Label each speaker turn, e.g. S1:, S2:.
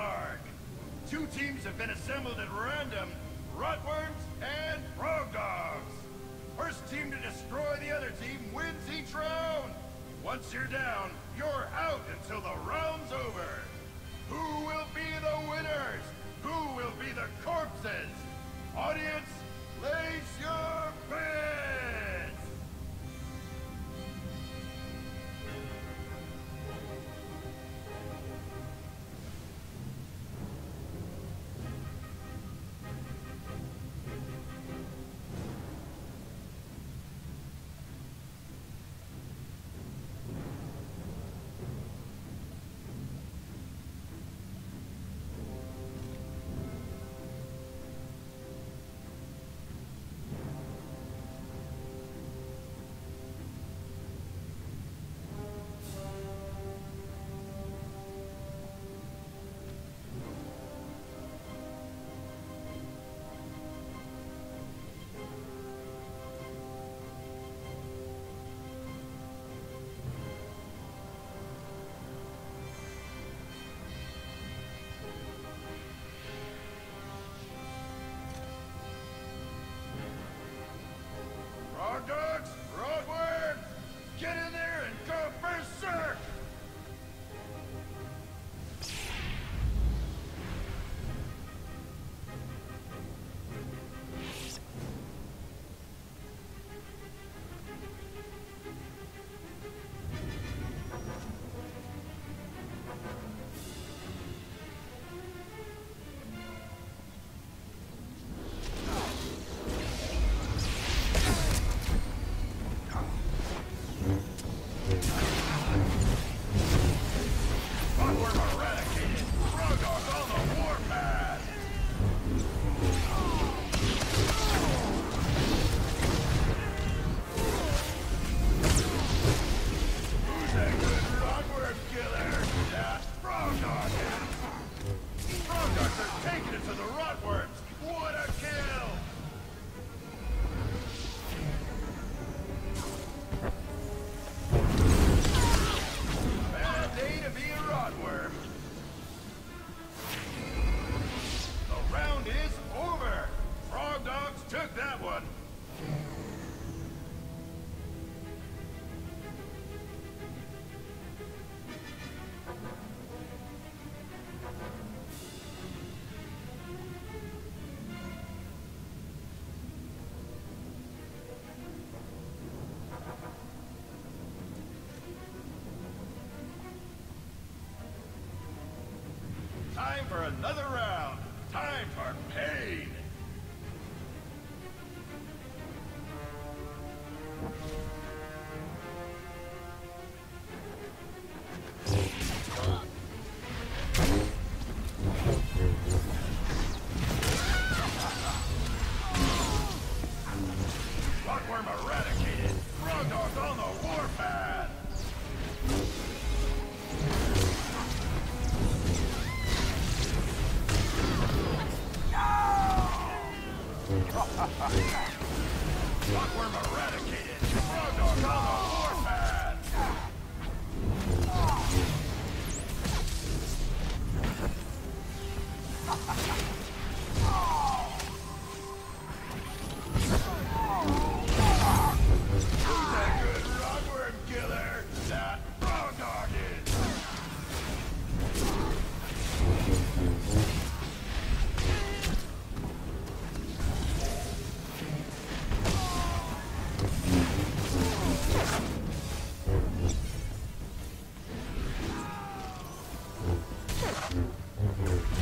S1: mark. Two teams have been assembled at random, Rotworms and frog Dogs. First team to destroy the other team wins each round. Once you're down, you're out until the round's over. for another round. Time for pain. Bloodworm Rockworm eradicated! Roadhog Mm-hmm.